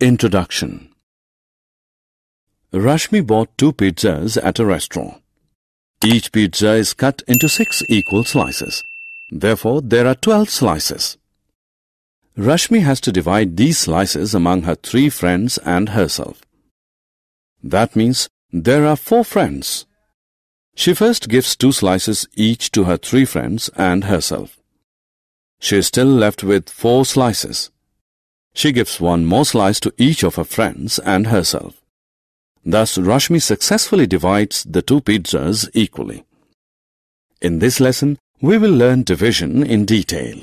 Introduction Rashmi bought two pizzas at a restaurant. Each pizza is cut into six equal slices. Therefore, there are 12 slices. Rashmi has to divide these slices among her three friends and herself. That means there are four friends. She first gives two slices each to her three friends and herself. She is still left with four slices. She gives one more slice to each of her friends and herself. Thus, Rashmi successfully divides the two pizzas equally. In this lesson, we will learn division in detail.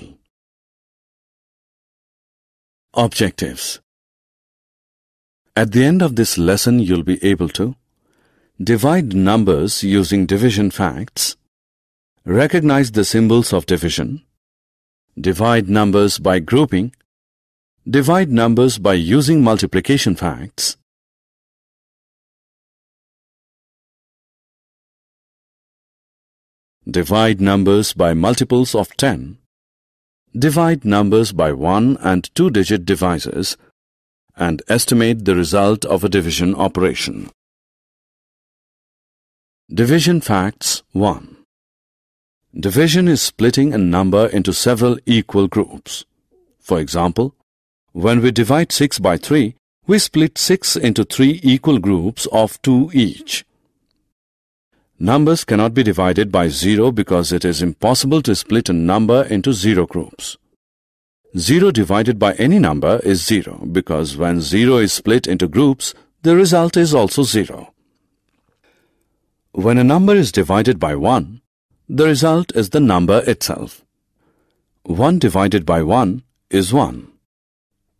Objectives At the end of this lesson, you'll be able to divide numbers using division facts, recognize the symbols of division, divide numbers by grouping, divide numbers by using multiplication facts, Divide numbers by multiples of 10. Divide numbers by 1 and 2-digit divisors and estimate the result of a division operation. Division Facts 1 Division is splitting a number into several equal groups. For example, when we divide 6 by 3, we split 6 into 3 equal groups of 2 each. Numbers cannot be divided by 0 because it is impossible to split a number into 0 groups. 0 divided by any number is 0 because when 0 is split into groups, the result is also 0. When a number is divided by 1, the result is the number itself. 1 divided by 1 is 1.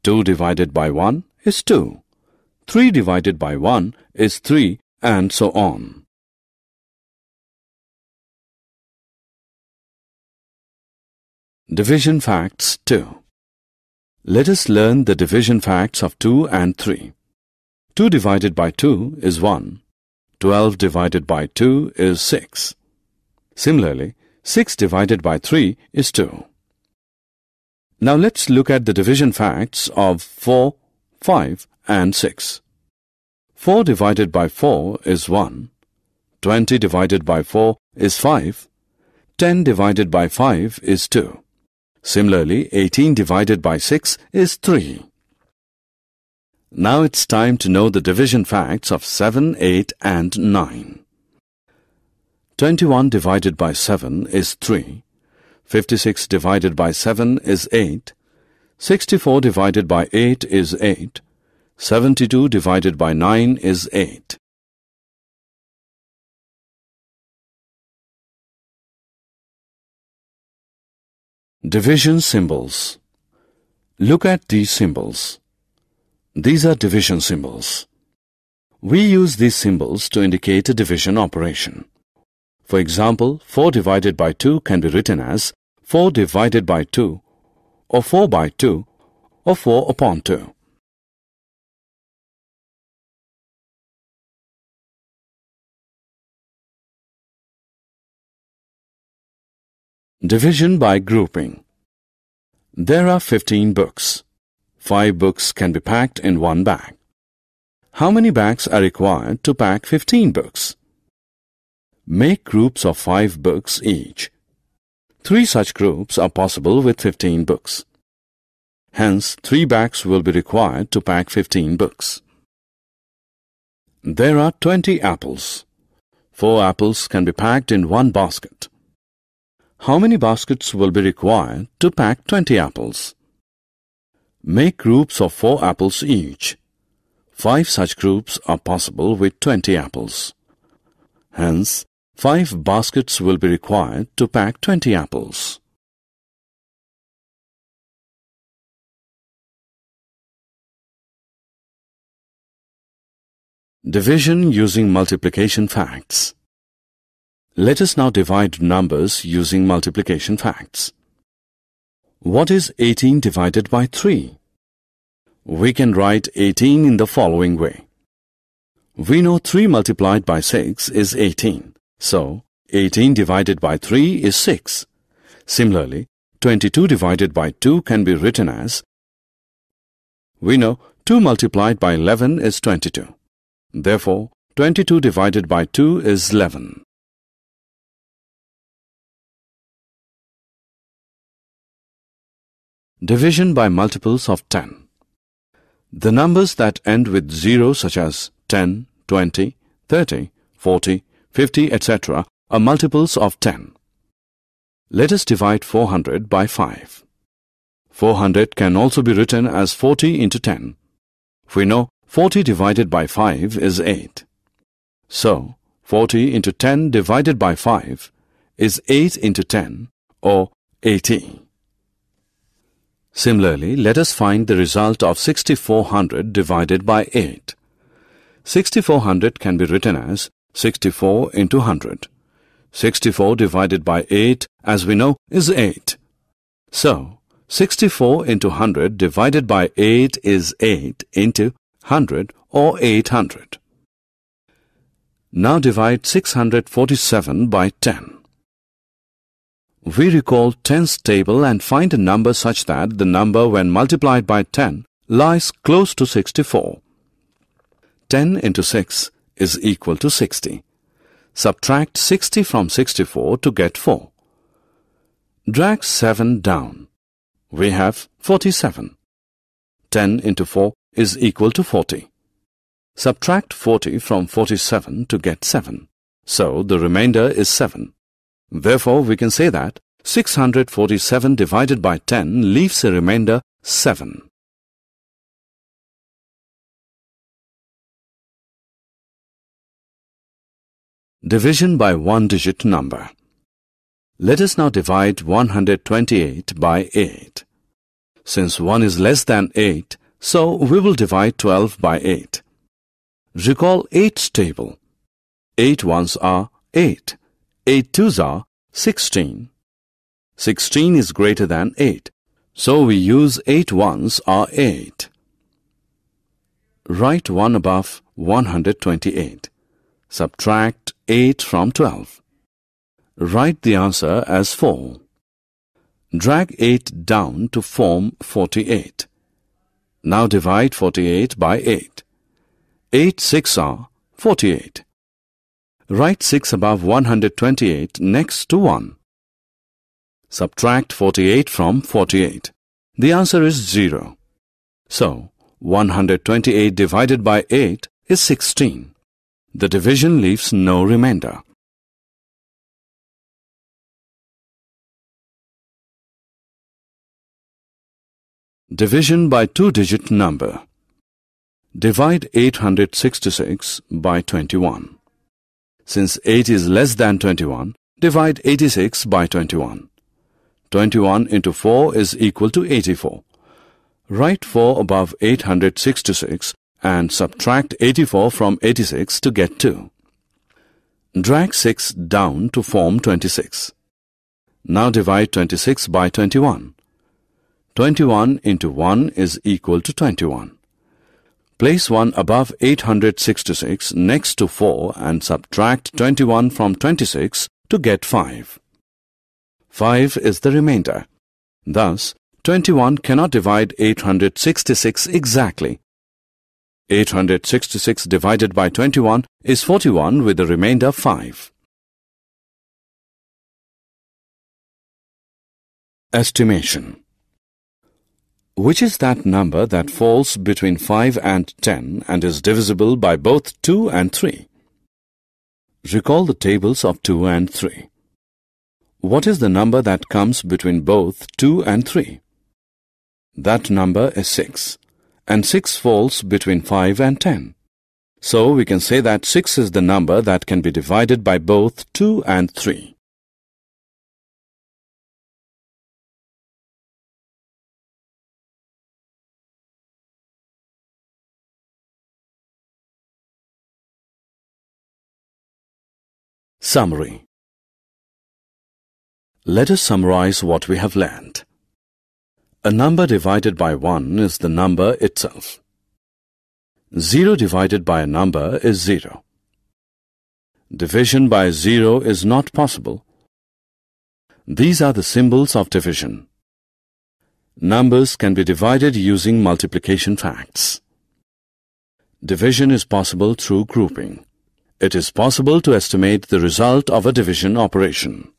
2 divided by 1 is 2. 3 divided by 1 is 3 and so on. Division Facts 2 Let us learn the division facts of 2 and 3. 2 divided by 2 is 1. 12 divided by 2 is 6. Similarly, 6 divided by 3 is 2. Now let's look at the division facts of 4, 5 and 6. 4 divided by 4 is 1. 20 divided by 4 is 5. 10 divided by 5 is 2. Similarly, 18 divided by 6 is 3. Now it's time to know the division facts of 7, 8 and 9. 21 divided by 7 is 3. 56 divided by 7 is 8. 64 divided by 8 is 8. 72 divided by 9 is 8. Division symbols. Look at these symbols. These are division symbols. We use these symbols to indicate a division operation. For example, 4 divided by 2 can be written as 4 divided by 2 or 4 by 2 or 4 upon 2. Division by grouping. There are 15 books. 5 books can be packed in one bag. How many bags are required to pack 15 books? Make groups of 5 books each. Three such groups are possible with 15 books. Hence, 3 bags will be required to pack 15 books. There are 20 apples. 4 apples can be packed in one basket. How many baskets will be required to pack 20 apples? Make groups of 4 apples each. 5 such groups are possible with 20 apples. Hence, 5 baskets will be required to pack 20 apples. Division using multiplication facts. Let us now divide numbers using multiplication facts. What is 18 divided by 3? We can write 18 in the following way. We know 3 multiplied by 6 is 18. So, 18 divided by 3 is 6. Similarly, 22 divided by 2 can be written as We know 2 multiplied by 11 is 22. Therefore, 22 divided by 2 is 11. Division by multiples of 10. The numbers that end with 0 such as 10, 20, 30, 40, 50, etc. are multiples of 10. Let us divide 400 by 5. 400 can also be written as 40 into 10. We know 40 divided by 5 is 8. So, 40 into 10 divided by 5 is 8 into 10 or 80. Similarly, let us find the result of 6400 divided by 8. 6400 can be written as 64 into 100. 64 divided by 8, as we know, is 8. So, 64 into 100 divided by 8 is 8 into 100 or 800. Now divide 647 by 10. We recall 10's table and find a number such that the number when multiplied by 10 lies close to 64. 10 into 6 is equal to 60. Subtract 60 from 64 to get 4. Drag 7 down. We have 47. 10 into 4 is equal to 40. Subtract 40 from 47 to get 7. So the remainder is 7. Therefore, we can say that 647 divided by 10 leaves a remainder 7. Division by one-digit number. Let us now divide 128 by 8. Since 1 is less than 8, so we will divide 12 by 8. Recall 8's table. 8 ones are 8. 8 twos are 16. 16 is greater than 8, so we use 8 ones are 8. Write 1 above 128. Subtract 8 from 12. Write the answer as 4. Drag 8 down to form 48. Now divide 48 by 8. 8 6 are 48. Write 6 above 128 next to 1. Subtract 48 from 48. The answer is 0. So, 128 divided by 8 is 16. The division leaves no remainder. Division by two-digit number. Divide 866 by 21. Since 8 is less than 21, divide 86 by 21. 21 into 4 is equal to 84. Write 4 above 866 and subtract 84 from 86 to get 2. Drag 6 down to form 26. Now divide 26 by 21. 21 into 1 is equal to 21. Place 1 above 866 next to 4 and subtract 21 from 26 to get 5. 5 is the remainder. Thus, 21 cannot divide 866 exactly. 866 divided by 21 is 41 with the remainder 5. Estimation which is that number that falls between 5 and 10 and is divisible by both 2 and 3? Recall the tables of 2 and 3. What is the number that comes between both 2 and 3? That number is 6, and 6 falls between 5 and 10. So we can say that 6 is the number that can be divided by both 2 and 3. Summary Let us summarize what we have learned. A number divided by 1 is the number itself. 0 divided by a number is 0. Division by 0 is not possible. These are the symbols of division. Numbers can be divided using multiplication facts. Division is possible through grouping it is possible to estimate the result of a division operation.